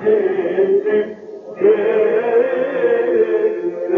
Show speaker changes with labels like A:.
A: Hey, hey, hey,